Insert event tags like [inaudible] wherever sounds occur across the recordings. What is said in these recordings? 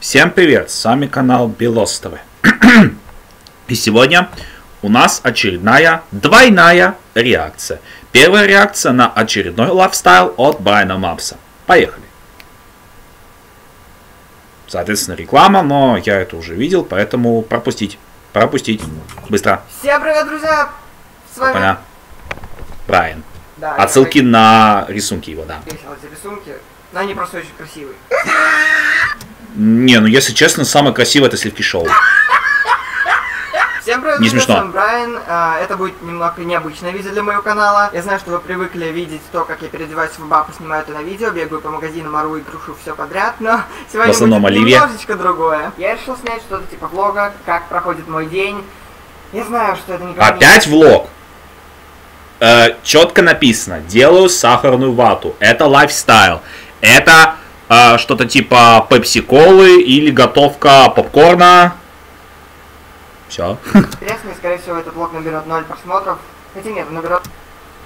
Всем привет, с вами канал Белостовы. И сегодня у нас очередная двойная реакция. Первая реакция на очередной лайфстайл от Брайана Мапса. Поехали. Соответственно, реклама, но я это уже видел, поэтому пропустить. Пропустить. Быстро. Всем привет, друзья! С вами... Понятно. Брайан. Да, Отсылки я на рисунки его, да. эти рисунки, но они просто очень красивые. Не, ну если честно, самое красивое это сливки шоу. Всем привет, Не смешно. вами Брайан. А, Это будет немного необычное видео для моего канала. Я знаю, что вы привыкли видеть то, как я переодеваюсь в бабу, снимаю это на видео, бегаю по магазинам, ору и грушу все подряд, но [laughs] сегодня будет Оливия. немножечко другое. Я решил снять что-то типа влога, как проходит мой день. Я знаю, что это никого Опять влог. Э, четко написано. Делаю сахарную вату. Это лайфстайл. Это э, что-то типа пепси-колы или готовка попкорна. Все. интересно, скорее всего этот влог наберет 0 просмотров. Хотя нет, наберет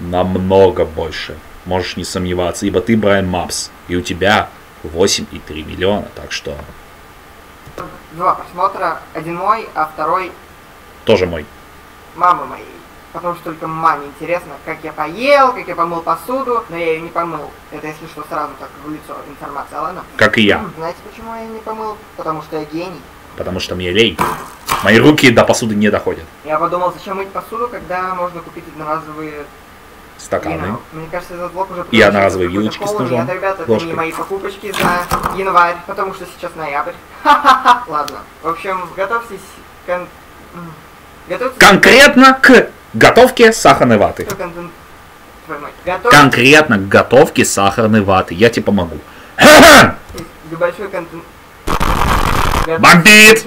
Намного больше. Можешь не сомневаться, ибо ты Брайан Мапс. И у тебя 8,3 миллиона. Так что два просмотра. Один мой, а второй тоже мой. мамы моей. Потому что только маме интересно, как я поел, как я помыл посуду, но я ее не помыл. Это если что, сразу так в лицо информация, ладно? Как и я. Знаете, почему я ее не помыл? Потому что я гений. Потому что мне лень. Мои руки до посуды не доходят. Я подумал, зачем мыть посуду, когда можно купить одноразовые Стаканы. вина. Мне кажется, этот влог уже И одноразовые вилочки с ножом, Нет, ребята, это ложкой. не мои покупочки за январь, потому что сейчас ноябрь. [laughs] Ладно. В общем, готовьтесь кон- Готовьтесь Конкретно к готовке сахарной ваты. Готовьтесь конкретно к готовке сахарной ваты. Я тебе помогу. к большой контент... Бомбит!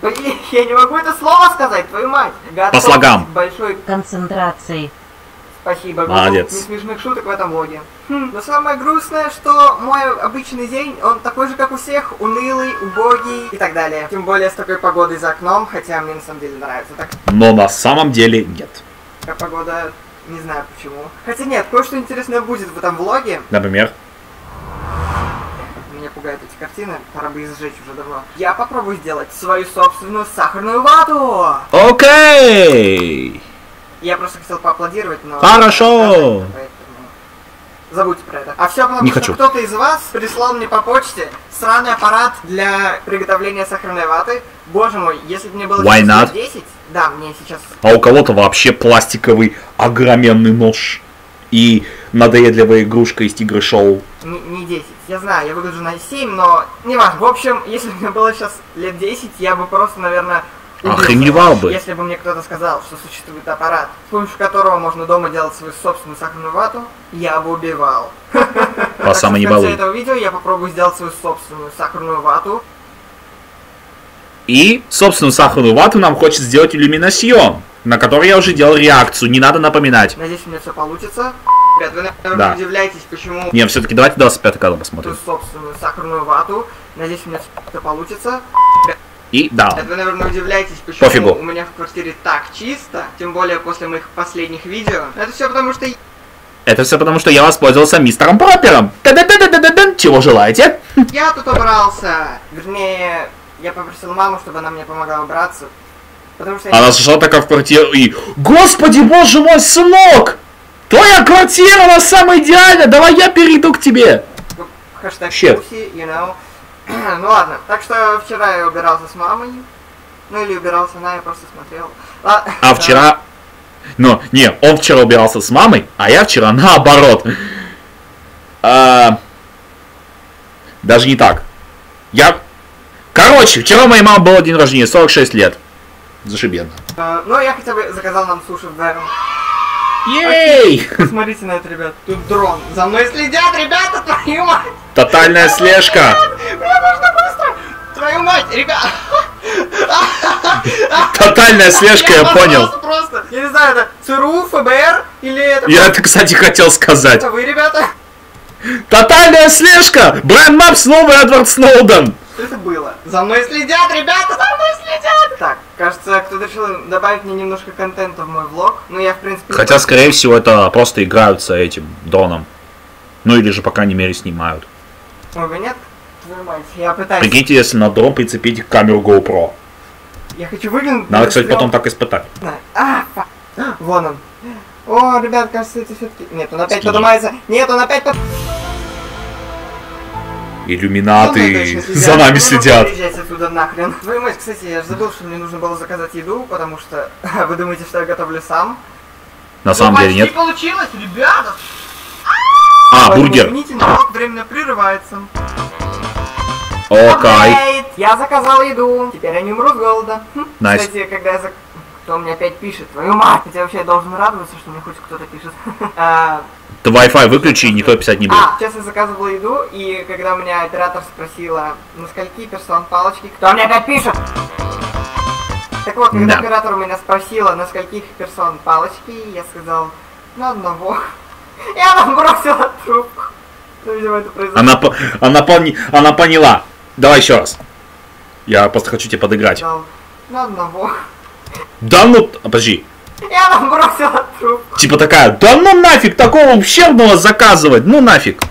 Блин, я не могу это слово сказать, твою мать! Готовьтесь слогам. большой... концентрации. Спасибо. Молодец. Не смешных шуток в этом влоге. Хм, Но самое грустное, что мой обычный день, он такой же, как у всех, унылый, убогий и так далее. Тем более с такой погодой за окном, хотя мне на самом деле нравится Но на самом деле нет. такая погода, не знаю почему. Хотя нет, кое-что интересное будет в этом влоге. Например, Меня пугают эти картины, пора бы их сжечь уже давно. Я попробую сделать свою собственную сахарную вату! окей. Я просто хотел поаплодировать, но... Хорошо. Забудьте про это. А все потому, Не что хочу. кто-то из вас прислал мне по почте сраный аппарат для приготовления сахарной ваты. Боже мой, если бы мне было Why not? лет 10, да, мне сейчас... А у кого-то вообще пластиковый огроменный нож и надоедливая игрушка из Тигры Шоу. Не, не 10, я знаю, я выгляжу на 7, но не важно. В общем, если бы мне было сейчас лет 10, я бы просто, наверное. Охреневал бы. Если бы мне кто-то сказал, что существует аппарат, с помощью которого можно дома делать свою собственную сахарную вату, я бы убивал. [laughs] По самой в конце небалуй. этого видео я попробую сделать свою собственную сахарную вату. И собственную сахарную вату нам хочет сделать иллюминасьон, на который я уже делал реакцию, не надо напоминать. Надеюсь, у меня все получится. Ребят, вы, наверное, Да. удивляетесь, почему Не, все-таки давайте 25 канал посмотрим. собственную сахарную вату. Надеюсь, у меня все получится. И да. Вы, наверное, удивляетесь, почему Пофигу. у меня в квартире так чисто, тем более после моих последних видео. Это все потому, что Это все потому, что я воспользовался мистером Проппером. Та-да-да-да-да-да. Чего желаете? [laughs] я тут убрался. Вернее, я попросил маму, чтобы она мне помогла убраться. Потому что я Она зашла такая в квартиру и... Господи, боже мой, сынок! Твоя квартира, она самая идеальная, давай я перейду к тебе. Хэштег Щет. pussy, you know. [clears throat] ну ладно, так что вчера я убирался с мамой. Ну или убирался она, я просто смотрел. А вчера... Ну, не, он вчера убирался с мамой, а я вчера наоборот. А, Даже не так. Я... Короче, вчера у моей мамы было день рождения, 46 лет. Зашибенно. Э, Ну, я хотя бы заказал нам суши в Дайрон. Ей! Посмотрите на это, ребят. Тут дрон. За мной следят, ребята, твою мать! Тотальная слежка. Мне нужно быстро! Твою мать, ребят! Тотальная слежка, я понял. Просто, я не знаю, это ЦРУ, ФБР или это... Я это, кстати, хотел сказать. Это вы, ребята? Тотальная слежка! Брайан Мапс, новый Эдвард Сноуден! Что это было? За мной следят, ребята, за мной следят! Так, кажется, кто-то решил добавить мне немножко контента в мой влог. Ну, я, в принципе... Хотя, скорее всего, это просто играются этим дроном. Ну или же, по крайней мере, снимают. Ой, нет? Я пытаюсь... Прикиньте, если на дрон прицепить камеру GoPro. Я хочу выглянуть... Надо, кстати, потом так испытать. А, фак. Вон он. О, ребят, кажется, это все-таки... Нет, он опять Скинь. поднимается. Нет, он опять под... Иллюминаты Ну, за нами Ну, следят. Отсюда нахрен. Твою мать, кстати, я же забыл, что мне нужно было заказать еду, потому что [laughs] вы думаете, что я готовлю сам. На самом Ну, деле нет. получилось, ребята! А, бургер. Извините, но временно прерывается. Update! Я заказал еду, теперь я не умру с голода. Хм, Nice. Кстати, когда я зак... Кто мне опять пишет? Твою мать! Хотя вообще я должен радоваться, что мне хоть кто-то пишет. [laughs] А, Ты Wi-Fi выключи, и никто писать не будет. А, сейчас я заказывал еду, и когда у меня оператор спросила, на скольки персон палочки, кто мне опять пишет? Так вот, когда Да. оператор у меня спросила, на скольких персон палочки, я сказал, на одного. [laughs] И она бросила трубку. Ну, видимо, это произошло. Она, она, пони- она поняла. Давай еще раз. Я просто хочу тебе подыграть. Сказал, на одного. Да ну, а, подожди. И она бросила трубку. Типа такая, да ну нафиг такого ущербного заказывать, ну нафиг.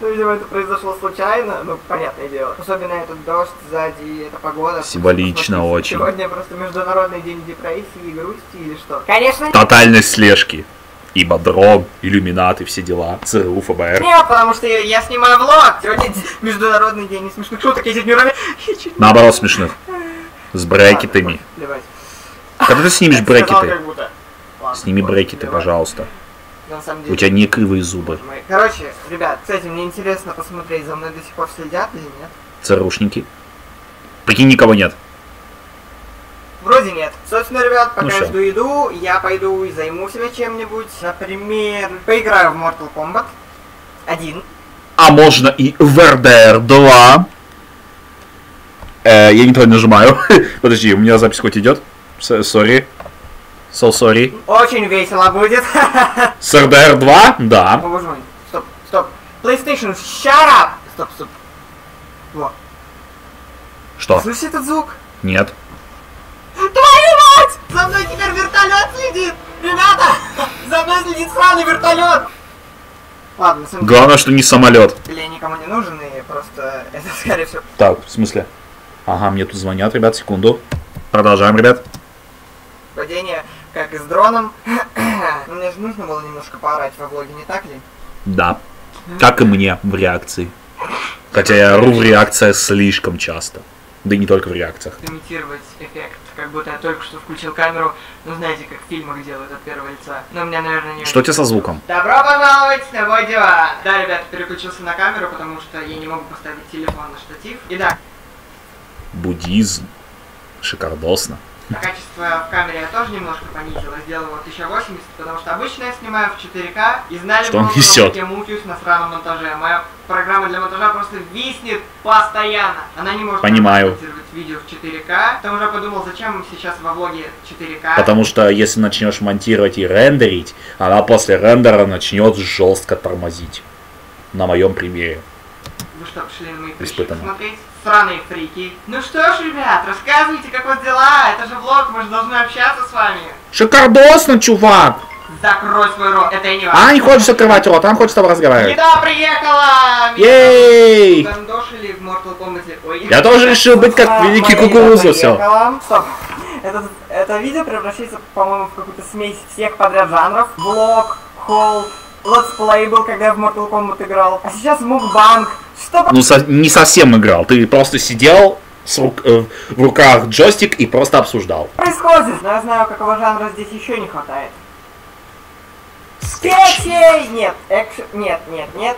Ну, видимо, это произошло случайно, ну, понятное дело. Особенно этот дождь сзади, эта погода. Символично очень. Сегодня просто Международный день депрессии и грусти или что? Конечно, Тотальность слежки. Ибо дрон, иллюминаты, все дела. ЦРУ, ФБР. нет, потому что я, я снимаю влог. Сегодня Международный день несмешных шуток, я [laughs] чуть не не- Наоборот смешных. С брекетами. Когда ты снимешь брекеты? Сними брекеты, пожалуйста. У тебя не кривые зубы. Короче, ребят, кстати, мне интересно посмотреть, за мной до сих пор следят или нет. ЦРУшники. Прикинь, никого нет. Вроде нет. Собственно, ребят, пока Ну я жду еду, я пойду и займу себя чем-нибудь. Например, поиграю в Mortal Kombat. Один. А можно и в RDR 2. Э, я не то нажимаю. [laughs] Подожди, у меня запись хоть идет? Сори. So sorry. Очень весело будет. [laughs] С RDR 2? О Да. боже мой. Стоп, стоп. PlayStation, shut up! Стоп, стоп. Во. Что? Слышишь этот звук? Нет. Твою мать! За мной теперь вертолет следит! Ребята! За мной следит сраный вертолет! Ладно, деле, Главное, что не самолет. я никому не нужен, и просто это, скорее всего, Так, в смысле? Ага, мне тут звонят, ребят, секунду. Продолжаем, ребят. падение, как и с дроном. Но Мне же нужно было немножко поорать во влоге, не так ли? Да. Как и мне в реакции. Хотя я ру в реакциях слишком часто. Да и не только в реакциях. Имитировать эффект, как будто я только что включил камеру, ну знаете, как в фильмах делают от первого лица. Но у меня, наверное, не Что у тебя со звуком? Добро пожаловать на мой диван! Да, ребят, переключился на камеру, потому что я не могу поставить телефон на штатив. И да, Буддизм. Шикардосно. Качество в камере я тоже немножко понизил, я сделал его 1080, потому что обычно я снимаю в 4К, и знали Что он как я мучаюсь на сраном монтаже. Моя программа для монтажа просто виснет постоянно. Она не может Понимаю. монтировать видео в 4К. Там уже подумал, зачем сейчас во влоге 4К. Потому что если начнешь монтировать и рендерить, она после рендера начнет жестко тормозить. На моем примере. Вы что, пришли на мои прыщи Испытано. посмотреть? Сраные фрики. Ну что ж, ребят, рассказывайте, как у вас дела. Это же влог, мы же должны общаться с вами. Шикардосно, чувак! Закрой свой рот, это я не А, не хочешь открывать рот, а он хочет с тобой разговаривать. Еда приехала! Ей! Гандошили в Mortal Kombat. Ой. Я тоже решил быть как великий кукуруза, все. Стоп. Это, это видео превращается, по-моему, в какую-то смесь всех подряд жанров. Влог, haul, летсплей был, когда я в Mortal Kombat играл. А сейчас мукбанг. Ну, со- не совсем играл. Ты просто сидел с рук- э, в руках джойстик и просто обсуждал. происходит? Но я знаю, какого жанра здесь еще не хватает. Скетчей! Нет, экшен... Нет, нет, нет.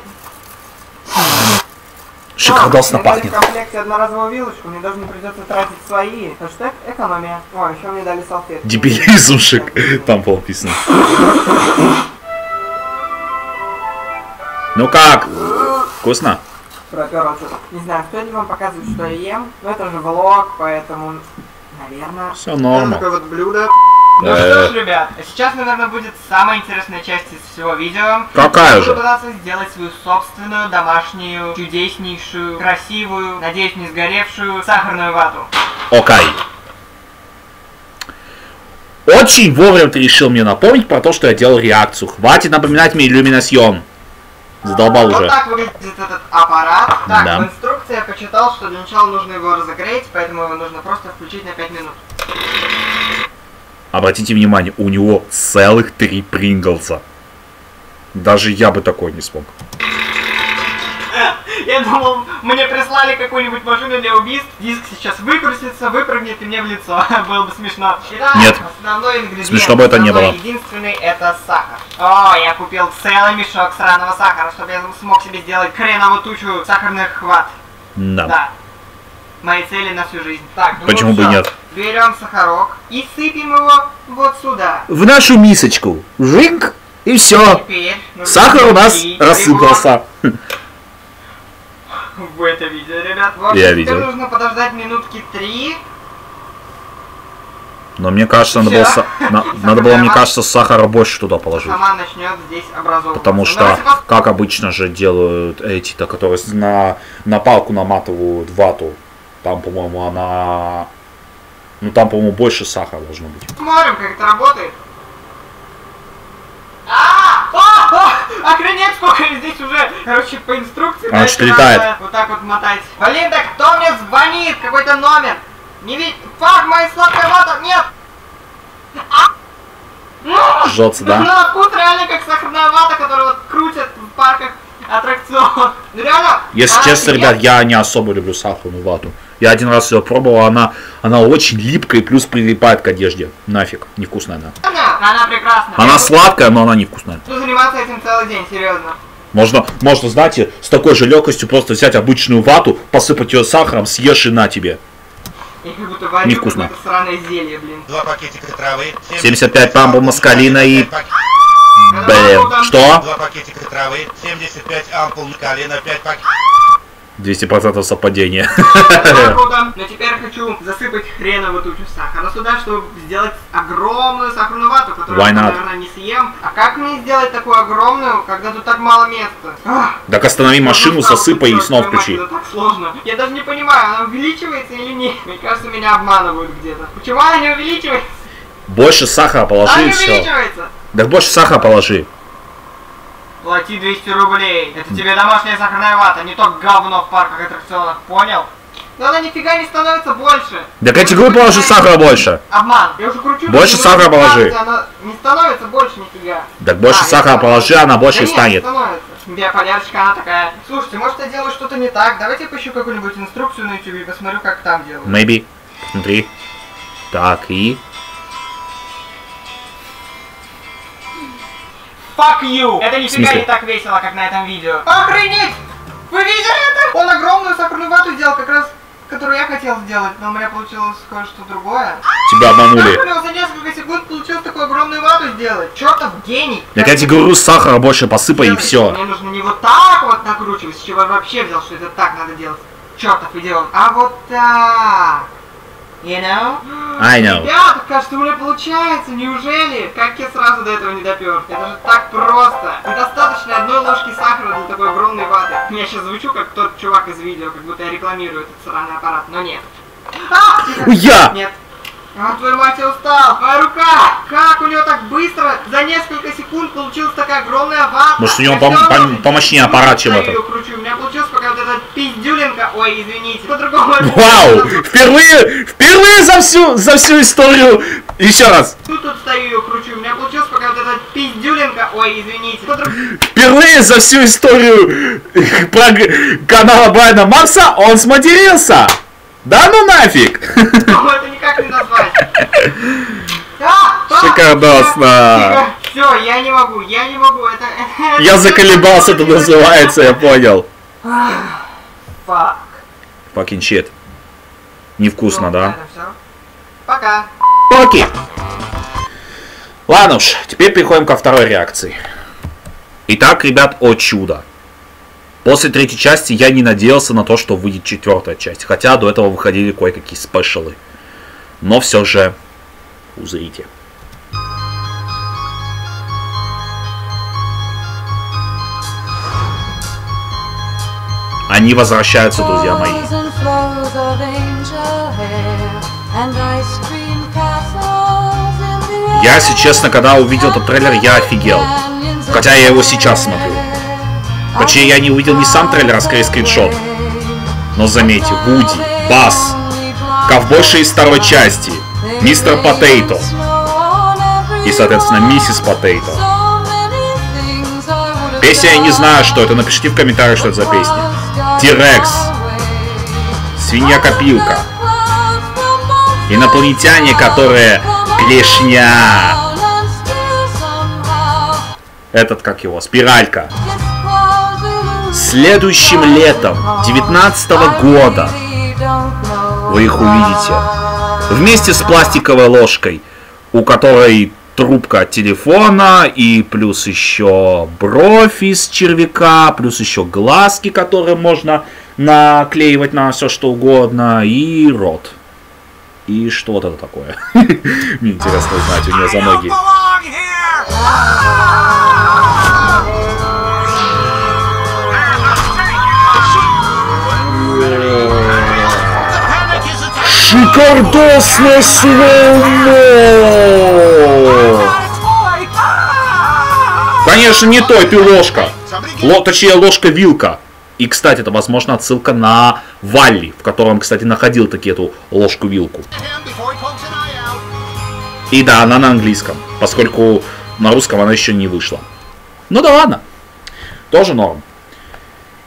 Шикардосно А, пахнет. в комплекте одноразовую вилочку, мне даже не придется тратить свои. Хэштег экономия. О, еще мне дали салфетки. Дебилизмшик. Там было написано. Ну как? Вкусно? Что-то. Не знаю, стоит ли вам показывать, что я ем, но это же влог, поэтому, наверное... Все норма. такое вот блюдо. Ну Э. что ж, ребят, сейчас, наверное, будет самая интересная часть из всего видео. Какая Я же? буду пытаться сделать свою собственную, домашнюю, чудеснейшую, красивую, надеюсь, не сгоревшую сахарную вату. Окей. Очень вовремя ты решил мне напомнить про то, что я делал реакцию. Хватит напоминать мне иллюминасьон. Задолбал Вот уже. так выглядит этот аппарат. Так, Да. в инструкции инструкции я почитал, что для начала нужно его разогреть, поэтому его нужно просто включить на 5 минут. Обратите внимание, у него целых три Принглса. Даже я бы такой не смог. Я думал, мне прислали какую-нибудь машину для убийств, диск сейчас выкрутится, выпрыгнет и мне в лицо. [laughs] Было бы смешно. Итак, Нет. основной ингредиент. Смешно бы это не было. Единственный это сахар. О, я купил целый мешок сраного сахара, чтобы я смог себе сделать хреновую тучу сахарных хват. Да. Да. Мои цели на всю жизнь. Так, ну Почему бы всё. нет? Берем сахарок и сыпем его вот сюда. В нашу мисочку. Жинк. И все. Теперь Сахар у нас рассыпался. его. Вы это видели, ребят? В общем, Я видел. нужно подождать минутки три. Но мне кажется, надо было, са- на- [laughs] надо было, мне кажется, сахара больше туда положить. Сама начнет здесь образовываться. Потому Но что, как обычно же делают эти-то, которые на, на палку наматывают вату. Там, по-моему, она... Ну, там, по-моему, больше сахара должно быть. Посмотрим, как это работает. А! О! О! Охренеть, сколько здесь уже, короче, по инструкции. Она дальше что-то летает. Вот так вот мотать. Блин, да кто мне звонит? Какой-то номер. Не видь. Фак, моя сладкая вата. Нет. А! Жжется, да? На вкус реально как сахарная вата, которую вот крутят в парках аттракционов. Ну [laughs] реально. Если она честно, офигенная. ребят, я не особо люблю сахарную вату. Я один раз ее пробовал, она, она очень липкая и плюс прилипает к одежде. Нафиг, невкусная она. Она, она прекрасная. Она сладкая, но она невкусная. буду заниматься этим целый день, серьезно. Можно, можно, знаете, с такой же легкостью просто взять обычную вату, посыпать ее сахаром, съешь и на тебе. Я как будто варю Невкусно. какое-то сраное зелье, блин. Два пакетика травы. 75 ампул маскалина и- 5 пак- Блин, что? Два пакетика травы, 75 ампул маскалина, 5 пак... 200% совпадения. [laughs] Да, круто. Но теперь хочу засыпать хреновую тучу сахара сюда, чтобы сделать огромную сахарную вату, которую я, наверное, не съем. А как мне сделать такую огромную, когда тут так мало места? Ах, Так останови машину, засыпай и снова мать, включи. Это так сложно. Я даже не понимаю, она увеличивается или нет. Мне кажется, меня обманывают где-то. Почему она не увеличивается? Больше сахара Она положи и не все. Так больше сахара положи. Плати 200 рублей. Это тебе домашняя сахарная вата, не то говно в парках аттракционов, понял? Но она нифига не становится больше. Тебе говорю, положи сахара больше. Обман. Я уже кручу. Больше сахара положи. Она не становится больше нифига. Так больше А, сахара положи, она больше да и нет, станет. становится. Биополярочка, она такая. Слушайте, может я делаю что-то не так? Давайте я поищу какую-нибудь инструкцию на YouTube и посмотрю, как там делают. Maybe. Смотри. Так, и... Fuck you! Это нифига не так весело, как на этом видео. Охренеть! Вы видели это? Он огромную сахарную вату сделал, как раз которую я хотел сделать, но у меня получилось кое-что другое. Тебя обманули. Он за несколько секунд получилось такую огромную вату сделать? Чертов гений! Я тебе говорю, сахара больше посыпай и все. Мне нужно не вот так вот накручивать, с чего я вообще взял, что это так надо делать. Чертов идиот. А вот так. You know? I know. Ребята, кажется, у меня получается, неужели? Как я сразу до этого не допер? Это же так просто. Достаточно одной ложки сахара для такой огромной ваты. Я сейчас звучу как тот чувак из видео, как будто я рекламирую этот сраный аппарат, но нет. А! Я! Нет. А, твою мать, я устал! Моя рука! Как у него так быстро, за несколько секунд получилась такая огромная вата? Может, у него пом- пом- помощнее аппарат, чем это. кручу. У меня получилось пока вот эта пиздюленка... Ой, извините. По-другому... Вау! Впервые, впервые за всю, за всю историю. Еще раз. Тут, тут стою ее кручу. У меня получилось пока вот эта пиздюленка... Ой, извините. Впервые за всю историю [laughs] прог- канала Брайана Макса он сматерился. Да ну нафиг. это никак не назвать. Шикардосно. Все, я не могу, я не могу. Это... [laughs] Я заколебался, это называется, я понял. Фак. Fucking shit. Невкусно, Ну, да? Пока. Окей. Ладно уж, теперь переходим ко второй реакции. Итак, ребят, о чудо. После третьей части я не надеялся на то, что выйдет четвертая часть, хотя до этого выходили кое-какие спешалы. Но все же узрите. Они возвращаются, друзья мои. Я, если честно, когда увидел этот трейлер, я офигел. Хотя я его сейчас смотрю. Точнее, я не увидел не сам трейлер, а скорее скриншот. Но заметьте, Вуди, Бас, ковбойши из второй части, Мистер Потейто и, соответственно, Миссис Потейто. Песня я не знаю, что это. Напишите в комментариях, что это за песня. Тирекс. Свинья-копилка. Инопланетяне, которые клешня. Этот, как его, спиралька. Следующим летом 19 года вы их увидите. Вместе с пластиковой ложкой, у которой трубка от телефона, и плюс еще бровь из червяка, плюс еще глазки, которые можно наклеивать на все что угодно, и рот. И что вот это такое? [laughs] Мне интересно узнать у нее за ноги. Шикардосное слоумо! Конечно, не то, это ложка. Ло, точнее, ложка-вилка. И, кстати, это, возможно, отсылка на Валли, в котором, кстати, находил таки эту ложку-вилку. И да, она на английском, поскольку на русском она еще не вышла. Ну да ладно. Тоже норм.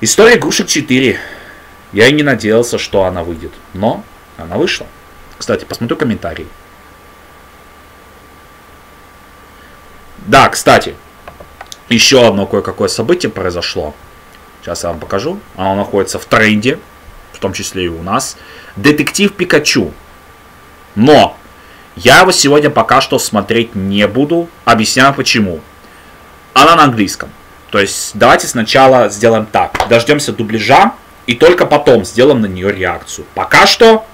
История игрушек 4. Я и не надеялся, что она выйдет. Но она вышла. Кстати, посмотрю комментарии. Да, кстати, еще одно кое-какое событие произошло. Сейчас я вам покажу. Оно находится в тренде, в том числе и у нас. Детектив Пикачу. Но я его сегодня пока что смотреть не буду. Объясняю почему. Она на английском. То есть давайте сначала сделаем так. Дождемся дубляжа и только потом сделаем на нее реакцию. Пока что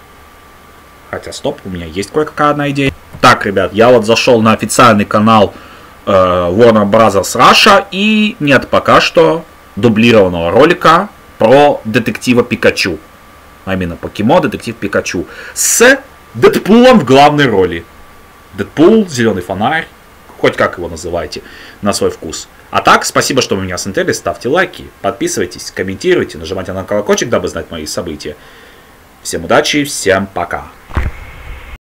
Хотя, стоп, у меня есть кое-какая одна идея. Так, ребят, я вот зашел на официальный канал э, Warner Bros. Russia и нет пока что дублированного ролика про детектива Пикачу. А именно покемон детектив Пикачу. С Дэдпулом в главной роли. Дэдпул, зеленый фонарь, хоть как его называйте, на свой вкус. А так, спасибо, что вы меня смотрели, ставьте лайки, подписывайтесь, комментируйте, нажимайте на колокольчик, дабы знать мои события. Всем удачи, всем пока.